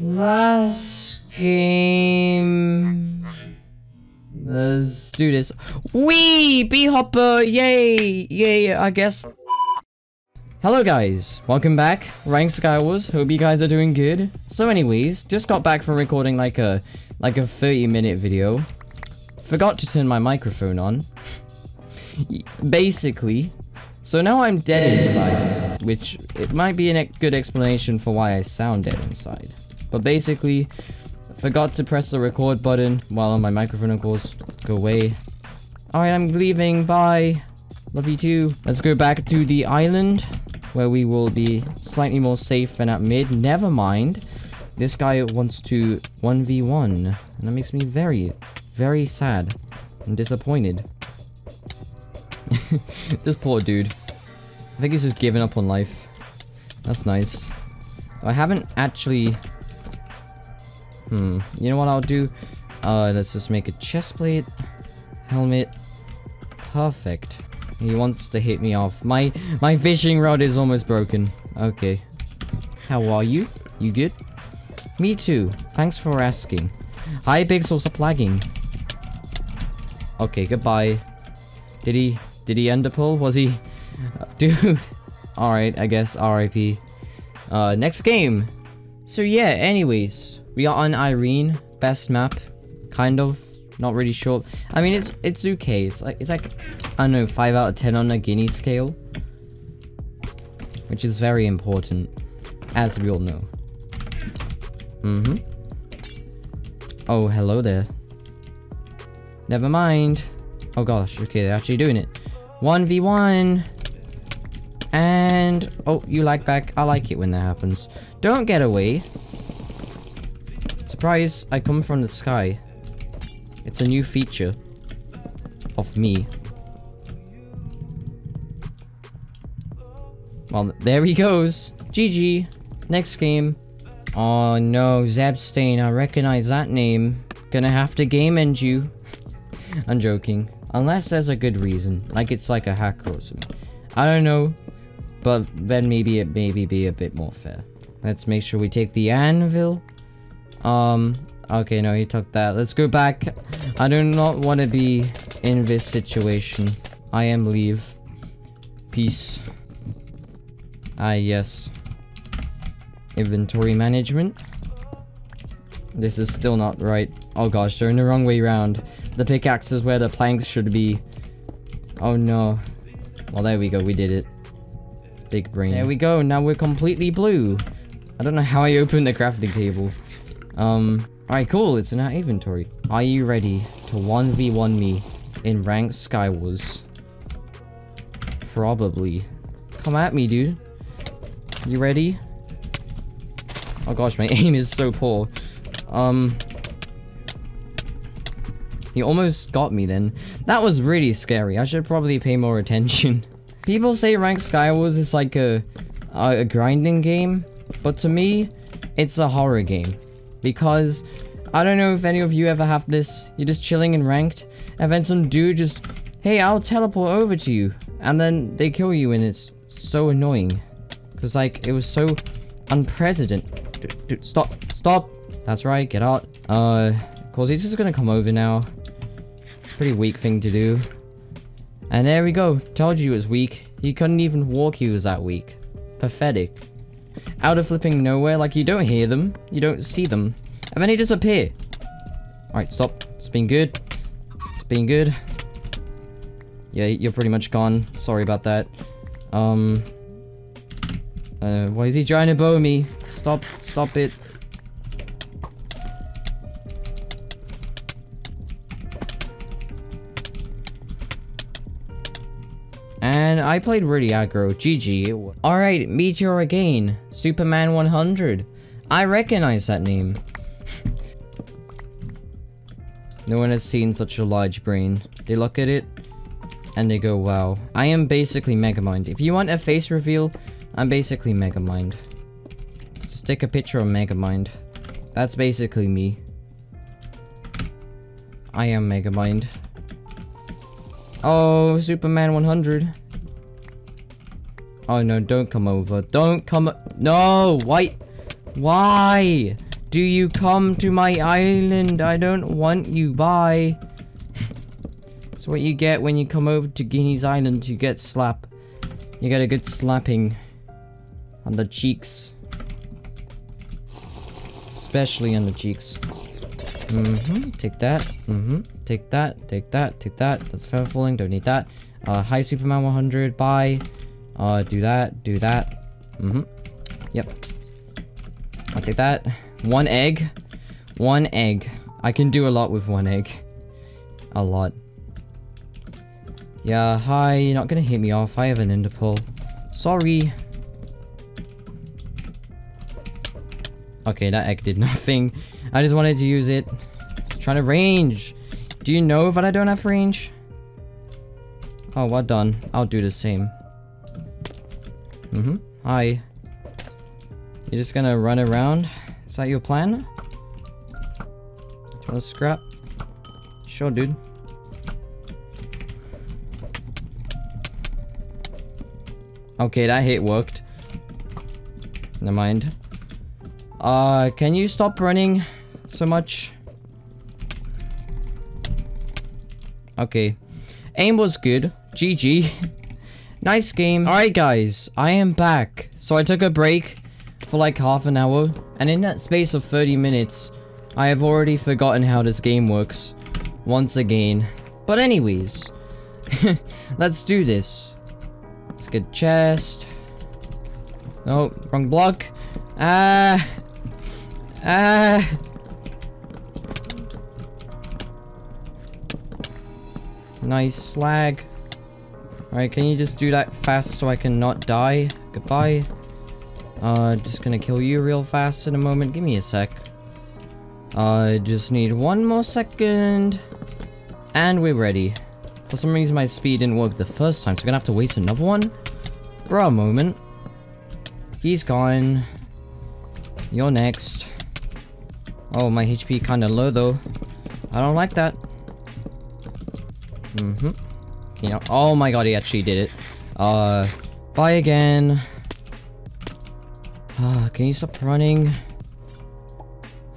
Last game. Let's do this. Wee! B-Hopper! Yay! Yay, I guess. Hello guys, welcome back. Rank Skywars. Hope you guys are doing good. So anyways, just got back from recording like a like a 30 minute video. Forgot to turn my microphone on. Basically. So now I'm dead inside, which it might be a good explanation for why I sound dead inside. But basically, forgot to press the record button while on my microphone, of course. Go away. Alright, I'm leaving. Bye. Love you too. Let's go back to the island where we will be slightly more safe than at mid. Never mind. This guy wants to 1v1. And that makes me very, very sad and disappointed. this poor dude. I think he's just given up on life. That's nice. I haven't actually Hmm. You know what I'll do? Uh, let's just make a chest plate. Helmet. Perfect. He wants to hit me off. My my fishing rod is almost broken. Okay. How are you? You good? Me too. Thanks for asking. Hypixel. Stop lagging. Okay, goodbye. Did he... Did he underpull? Was he... Dude. Alright, I guess RIP. Uh, next game. So yeah, anyways. We are on Irene, best map, kind of. Not really sure. I mean, it's it's okay. It's like it's like I don't know, five out of ten on a Guiny scale, which is very important, as we all know. Mm-hmm. Oh, hello there. Never mind. Oh gosh, okay, they're actually doing it. 1v1! And... Oh, you like back? I like it when that happens. Don't get away. Surprise, I come from the sky. It's a new feature of me. Well, there he goes. GG. Next game. Oh no, Zebstain, I recognize that name. Gonna have to game end you. I'm joking. Unless there's a good reason. Like it's like a hacker or something. I don't know. But then maybe it maybe be a bit more fair. Let's make sure we take the anvil. Um, okay, no, he took that. Let's go back. I do not want to be in this situation. I am leave. Peace. Ah, yes. Inventory management. This is still not right. Oh gosh, they're in the wrong way around. The pickaxe is where the planks should be. Oh no. Well, there we go. We did it. Big brain. There we go. Now we're completely blue. I don't know how I opened the crafting table. Um, alright, cool. It's in our inventory. Are you ready to 1v1 me in ranked Skywars? Probably. Come at me, dude. You ready? Oh gosh, my aim is so poor. Um... He almost got me then. That was really scary. I should probably pay more attention. People say ranked Skywars is like a, a, a grinding game, but to me, it's a horror game. Because, I don't know if any of you ever have this. You're just chilling in ranked, and then some dude just, hey, I'll teleport over to you. And then they kill you, and it's so annoying. Because, like, it was so unprecedented. Dude, dude, stop, stop. That's right, get out. Uh, of course, he's just gonna come over now. It's a Pretty weak thing to do. And there we go. Told you it was weak. He couldn't even walk, he was that weak. Pathetic out of flipping nowhere. Like, you don't hear them. You don't see them. And then they disappear. Alright, stop. It's been good. It's been good. Yeah, you're pretty much gone. Sorry about that. Um... Uh, why is he trying to bow me? Stop. Stop it. And I played really aggro. GG. Alright, Meteor again. Superman 100. I recognize that name. no one has seen such a large brain. They look at it, and they go, wow. I am basically Megamind. If you want a face reveal, I'm basically Megamind. Stick a picture of Megamind. That's basically me. I am Megamind. Oh, Superman 100. Oh no, don't come over. Don't come- No! Why? Why? Do you come to my island? I don't want you. Bye. That's what you get when you come over to Guiny's Island. You get slap. You get a good slapping on the cheeks. Especially on the cheeks. Mm-hmm. Take that. Mm-hmm. Take that. Take that. Take that. That's feather falling. Don't need that. Uh, hi Superman 100. Bye. Uh, do that. Do that. Mm-hmm. Yep. I'll take that. One egg. One egg. I can do a lot with one egg. A lot. Yeah, hi. You're not gonna hit me off. I have an Enderpearl. Sorry. Okay, that egg did nothing. I just wanted to use it. Just trying to range. Do you know that I don't have range? Oh, well done. I'll do the same. Mm-hmm. Hi. You're just gonna run around? Is that your plan? Wanna scrap? Sure, dude. Okay, that hit worked. Never mind. Uh, can you stop running so much? Okay. Aim was good. GG. nice game. Alright guys, I am back. So I took a break for like half an hour. And in that space of 30 minutes, I have already forgotten how this game works. Once again. But anyways. let's do this. Let's get chest. Oh, wrong block. Ah. Ah. Nice slag. Alright, can you just do that fast so I can not die? Goodbye. Uh, just gonna kill you real fast in a moment. Give me a sec. I uh, just need one more second. And we're ready. For some reason my speed didn't work the first time, so I'm gonna have to waste another one. For a moment. He's gone. You're next. Oh, my HP kinda low though. I don't like that. Mm-hmm. You know, oh my god, he actually did it. Uh, bye again. Uh, can you stop running?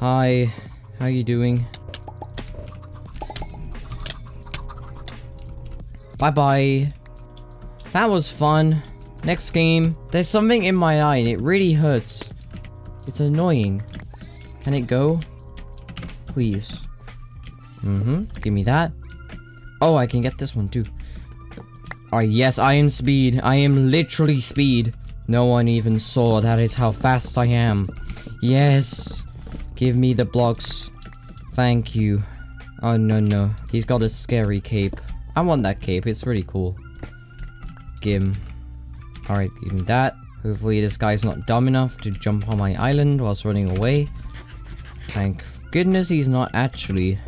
Hi, how are you doing? Bye-bye. That was fun. Next game. There's something in my eye and it really hurts. It's annoying. Can it go? Please. Mm-hmm. Give me that. Oh, I can get this one too. Oh, yes, I am speed. I am literally speed. No one even saw that is how fast I am. Yes. Give me the blocks. Thank you. Oh, no, no. He's got a scary cape. I want that cape. It's really cool. Gim. Alright, give me that. Hopefully this guy's not dumb enough to jump on my island whilst running away. Thank goodness he's not actually.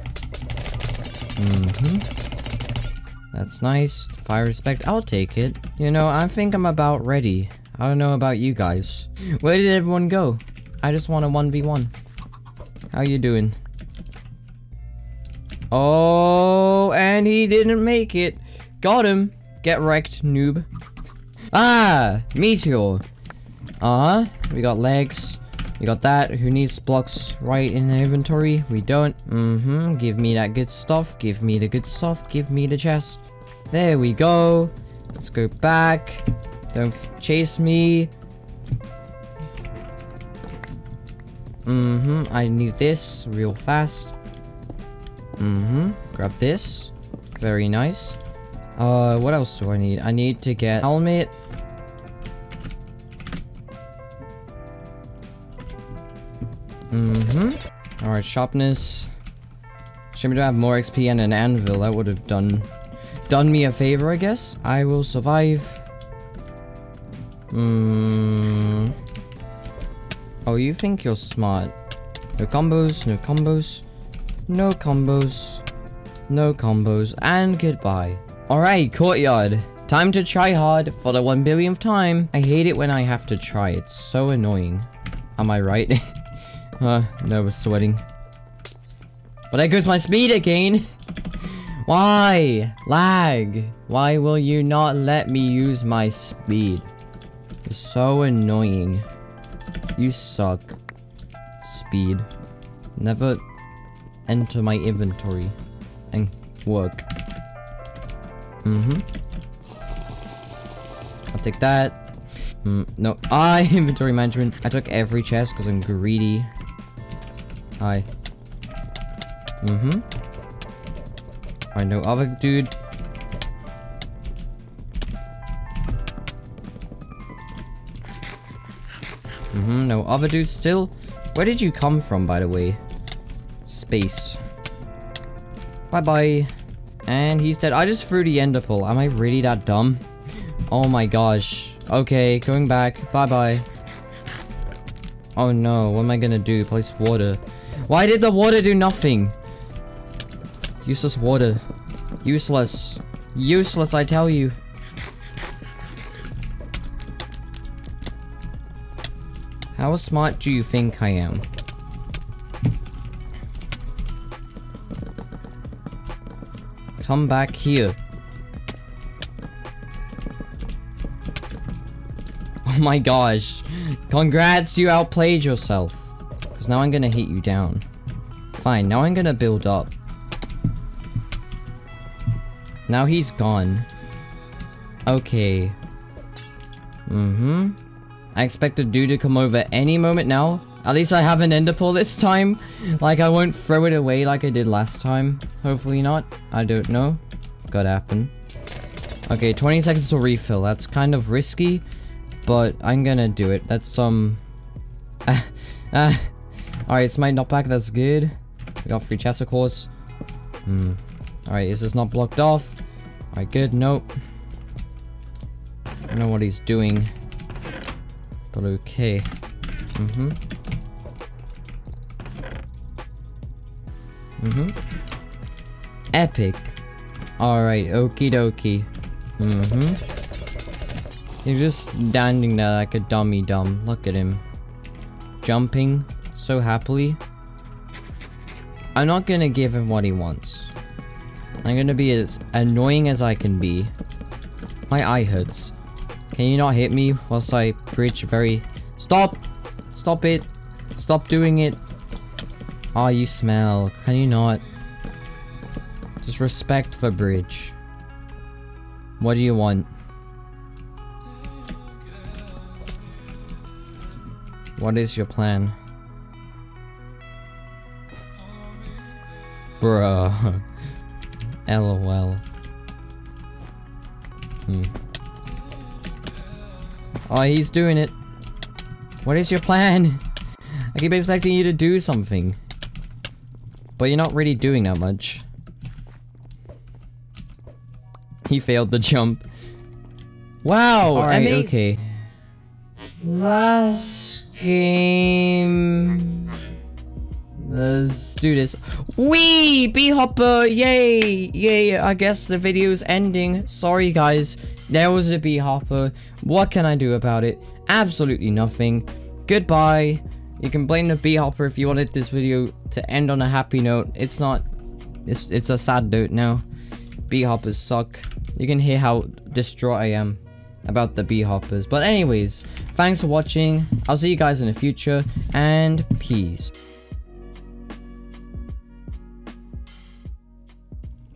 Mm-hmm. That's nice. Fire respect, I'll take it. You know, I think I'm about ready. I don't know about you guys. Where did everyone go? I just want a 1v1. How you doing? Oh, and he didn't make it. Got him. Get wrecked, noob. Ah, meteor. Uh-huh. We got legs. We got that. Who needs blocks right in the inventory? We don't. Mm-hmm. Give me that good stuff. Give me the good stuff. Give me the chest. There we go. Let's go back. Don't chase me. Mm-hmm. I need this real fast. Mm-hmm. Grab this. Very nice. Uh, what else do I need? I need to get helmet. Mm-hmm. Alright, sharpness. Should we don't have more XP and an anvil? That would have done done me a favor, I guess. I will survive. Hmm. Oh, you think you're smart. No combos, no combos. No combos. No combos. And goodbye. Alright, courtyard. Time to try hard for the one billionth time. I hate it when I have to try. It's so annoying. Am I right? uh, no, we're sweating. But there goes my speed again. Why? Lag. Why will you not let me use my speed? You're so annoying. You suck. speed. Never enter my inventory and work. Mm-hmm. I'll take that. Mm, no. I inventory management. I took every chest because I'm greedy. Hi. Mm-hmm. I know other dude. Mm-hmm, no other dude still. Where did you come from, by the way? Space. Bye-bye. And he's dead. I just threw the ender pearl. Am I really that dumb? Oh my gosh. Okay, going back. Bye-bye. Oh no, what am I gonna do? Place water. Why did the water do nothing? Useless water. Useless. Useless, I tell you. How smart do you think I am? Come back here. Oh my gosh. Congrats, you outplayed yourself. Because now I'm gonna hit you down. Fine, now I'm gonna build up. Now he's gone. Okay. Mm-hmm. I expect a dude to come over any moment now. At least I have an ender pearl this time. Like, I won't throw it away like I did last time. Hopefully not. I don't know. Could happen. Okay, 20 seconds to refill. That's kind of risky, but I'm gonna do it. That's, um... Ah. Alright, it's my knockback. That's good. We got free chest, of course. Hmm. Alright, is this not blocked off? Alright, good. Nope. I don't know what he's doing. But okay. Mm-hmm. Mm-hmm. Epic. Alright, okie dokie. Mm-hmm. He's just standing there like a dummy dumb. Look at him. Jumping so happily. I'm not gonna give him what he wants. I'm gonna be as annoying as I can be. My eye hurts. Can you not hit me whilst I bridge very... Stop! Stop it! Stop doing it! Ah, oh, you smell. Can you not? Just respect for bridge. What do you want? What is your plan? Bruh. LOL. Hmm. Oh, he's doing it. What is your plan? I keep expecting you to do something. But you're not really doing that much. He failed the jump. Wow! Okay. Last game... Let's do this. Wee! B-Hopper! Yay! Yay! I guess the video's ending. Sorry, guys. There was a B-Hopper. What can I do about it? Absolutely nothing. Goodbye. You can blame the B-Hopper if you wanted this video to end on a happy note. It's not. It's, it's a sad note now. B-Hoppers suck. You can hear how distraught I am about the B-Hoppers. But anyways, thanks for watching. I'll see you guys in the future. And peace.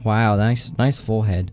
Wow, nice, nice forehead.